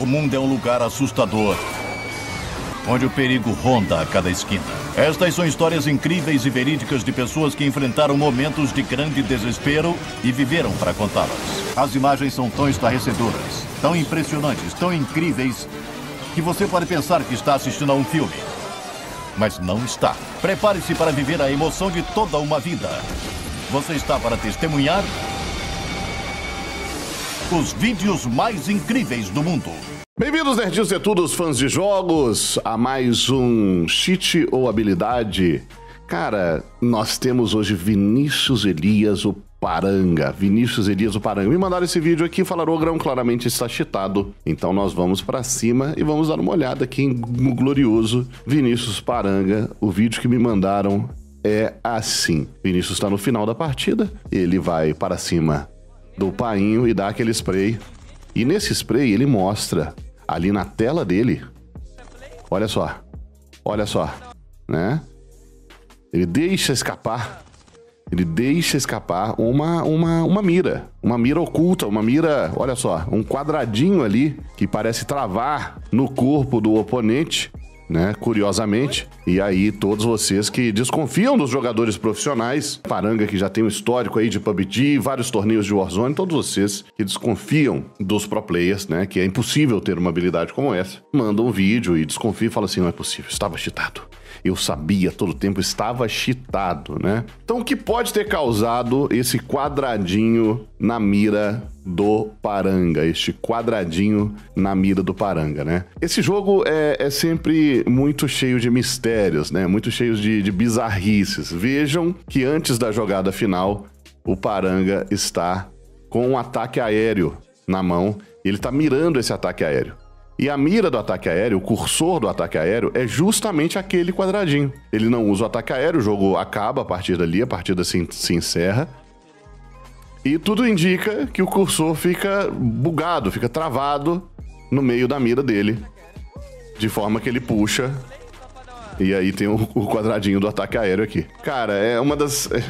O mundo é um lugar assustador, onde o perigo ronda a cada esquina. Estas são histórias incríveis e verídicas de pessoas que enfrentaram momentos de grande desespero e viveram para contá-las. As imagens são tão estarrecedoras, tão impressionantes, tão incríveis, que você pode pensar que está assistindo a um filme. Mas não está. Prepare-se para viver a emoção de toda uma vida. Você está para testemunhar os vídeos mais incríveis do mundo. Bem-vindos, nerdinhos e todos fãs de jogos, a mais um cheat ou habilidade. Cara, nós temos hoje Vinícius Elias, o Paranga. Vinícius Elias, o Paranga. Me mandaram esse vídeo aqui, falaram o grão claramente está cheatado. Então nós vamos para cima e vamos dar uma olhada aqui no glorioso Vinícius Paranga. O vídeo que me mandaram é assim. Vinícius está no final da partida, ele vai para cima do painho e dá aquele spray. E nesse spray ele mostra ali na tela dele. Olha só. Olha só, né? Ele deixa escapar. Ele deixa escapar uma, uma, uma mira. Uma mira oculta, uma mira, olha só, um quadradinho ali que parece travar no corpo do oponente né? Curiosamente. E aí, todos vocês que desconfiam dos jogadores profissionais, Paranga que já tem um histórico aí de PUBG, vários torneios de Warzone, todos vocês que desconfiam dos pro players, né? Que é impossível ter uma habilidade como essa, mandam um vídeo e desconfiam e falam assim: não é possível, estava cheatado. Eu sabia todo o tempo, estava cheatado, né? Então, o que pode ter causado esse quadradinho na mira do Paranga, este quadradinho na mira do Paranga, né? Esse jogo é, é sempre muito cheio de mistérios, né? Muito cheio de, de bizarrices. Vejam que antes da jogada final, o Paranga está com um ataque aéreo na mão ele está mirando esse ataque aéreo. E a mira do ataque aéreo, o cursor do ataque aéreo, é justamente aquele quadradinho. Ele não usa o ataque aéreo, o jogo acaba a partir dali, a partida se, se encerra. E tudo indica que o cursor fica bugado, fica travado no meio da mira dele. De forma que ele puxa. E aí tem o, o quadradinho do ataque aéreo aqui. Cara, é uma das. É,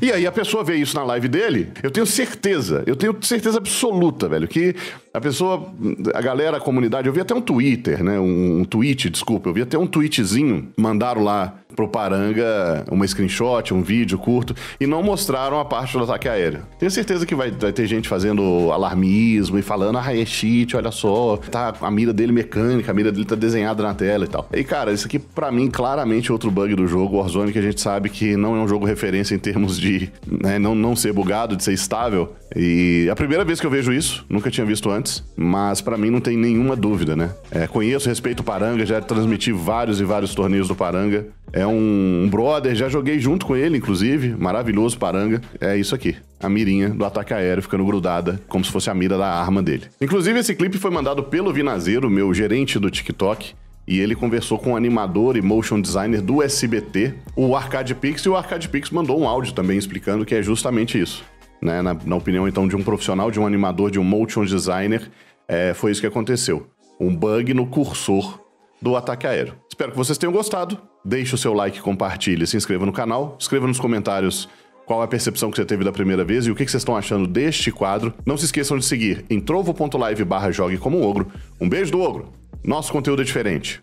e aí a pessoa vê isso na live dele, eu tenho certeza, eu tenho certeza absoluta, velho, que a pessoa, a galera, a comunidade, eu vi até um Twitter, né, um, um tweet, desculpa, eu vi até um tweetzinho, mandaram lá pro Paranga uma screenshot, um vídeo curto, e não mostraram a parte do ataque aéreo. Tenho certeza que vai, vai ter gente fazendo alarmismo e falando, ah, é cheat, olha só, tá a mira dele mecânica, a mira dele tá desenhada na tela e tal. E cara, isso aqui para mim claramente é outro bug do jogo, Warzone, que a gente sabe que não é um jogo referência em termos de né, não, não ser bugado, de ser estável. E é a primeira vez que eu vejo isso, nunca tinha visto antes, mas para mim não tem nenhuma dúvida, né? É, conheço, respeito o Paranga, já transmiti vários e vários torneios do Paranga. É um brother, já joguei junto com ele, inclusive. Maravilhoso Paranga. É isso aqui. A mirinha do ataque aéreo ficando grudada, como se fosse a mira da arma dele. Inclusive, esse clipe foi mandado pelo Vinazeiro, meu gerente do TikTok. E ele conversou com o animador e motion designer do SBT, o Arcade Pix, e o Arcade Pix mandou um áudio também explicando que é justamente isso. Né? Na, na opinião, então, de um profissional, de um animador, de um motion designer, é, foi isso que aconteceu. Um bug no cursor do ataque aéreo. Espero que vocês tenham gostado. Deixe o seu like, compartilhe, se inscreva no canal, escreva nos comentários qual a percepção que você teve da primeira vez e o que vocês estão achando deste quadro. Não se esqueçam de seguir em trovo.live barra jogue como um ogro. Um beijo do ogro. Nosso conteúdo é diferente.